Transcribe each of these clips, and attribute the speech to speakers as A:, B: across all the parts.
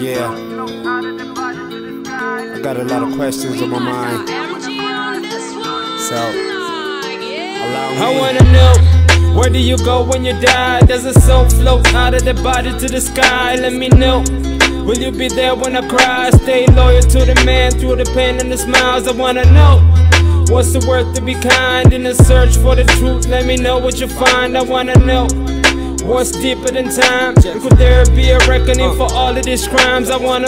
A: Yeah.
B: the soul float out of the body to the sky?
A: I got a lot of questions on my mind,
C: MG on this one.
A: so allow me.
D: I wanna know where do you go when you die? Does a soul float out of the body to the sky? Let me know. Will you be there when I cry? Stay loyal to the man through the pain and the smiles. I wanna know. What's the worth to be kind in the search for the truth? Let me know what you find. I wanna know. What's deeper than time? Could there be a reckoning for all of these crimes? I wanna.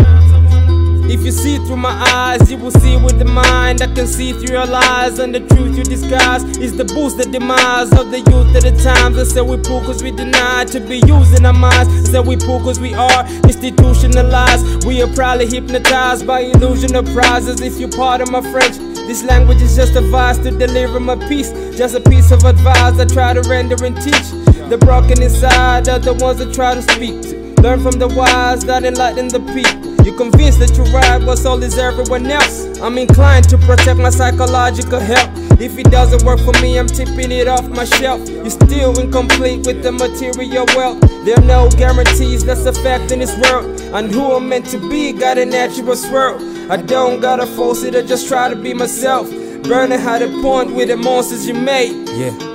D: If you see through my eyes, you will see with the mind. I can see through your lies, and the truth you disguise is the boost, the demise of the youth of the times. I said we pull cause we deny to be using our minds. I said we pull cause we are institutionalized. We are probably hypnotized by illusion of prizes. If you pardon my French, this language is just a device to deliver my peace. Just a piece of advice I try to render and teach. The broken inside are the ones that try to speak to. Learn from the wise that enlighten the people. You're convinced that you're right, but so is everyone else. I'm inclined to protect my psychological health. If it doesn't work for me, I'm tipping it off my shelf. You're still incomplete with the material wealth. There are no guarantees, that's a fact in this world. And who I'm meant to be got a natural swirl. I don't gotta force it, I just try to be myself. Burning how to point with the monsters you made.
A: Yeah,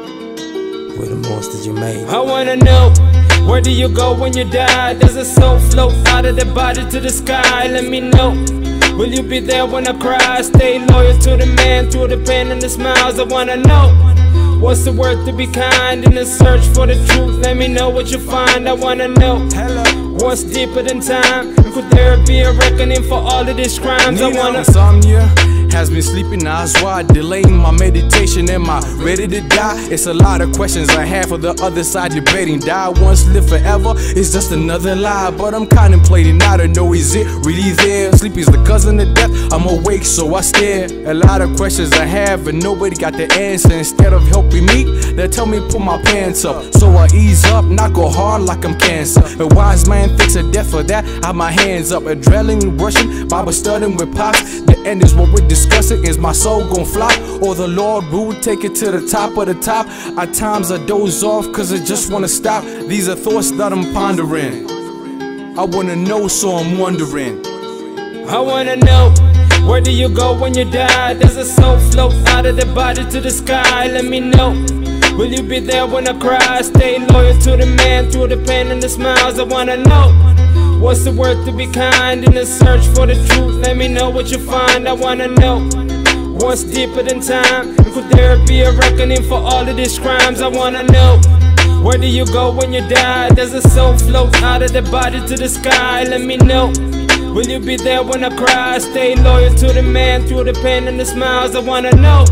A: with the monsters you made.
D: I wanna know where do you go when you die? Does a soul float out of the body to the sky? Let me know. Will you be there when I cry? Stay loyal to the man through the pain and the smiles. I wanna know. What's it worth to be kind in the search for the truth? Let me know what you find. I wanna know. What's deeper than time? Could there be a reckoning for all of these crimes? I wanna.
E: Has been sleeping eyes wide, delaying my meditation. Am I ready to die? It's a lot of questions I have for the other side debating. Die once, live forever. It's just another lie, but I'm contemplating. I don't know, is it really there? Sleep is the cousin of death. I'm awake, so I stare. A lot of questions I have, and nobody got the answer. Instead of helping me, they tell me put my pants up. So I ease up, not go hard like I'm cancer. A wise man thinks of death for that. I have my hands up, adrenaline rushing, Bible studying with pops. The end is what we're discussing. Is my soul gon' fly? Or the Lord will take it to the top of the top? At times I doze off cause I just wanna stop. These are thoughts that I'm pondering. I wanna know, so I'm wondering.
D: I wanna know where do you go when you die? Does a soul float out of the body to the sky? Let me know. Will you be there when I cry? Stay loyal to the man through the pain and the smiles. I wanna know. What's it worth to be kind in the search for the truth? Let me know what you find. I wanna know. What's deeper than time? And could there be a reckoning for all of these crimes? I wanna know. Where do you go when you die? Does a soul float out of the body to the sky? Let me know. Will you be there when I cry? Stay loyal to the man through the pain and the smiles. I wanna know.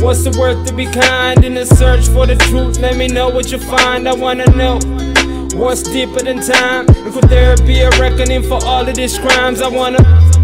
D: What's it worth to be kind in the search for the truth? Let me know what you find. I wanna know. What's deeper than time? And could there be a reckoning for all of these crimes? I wanna.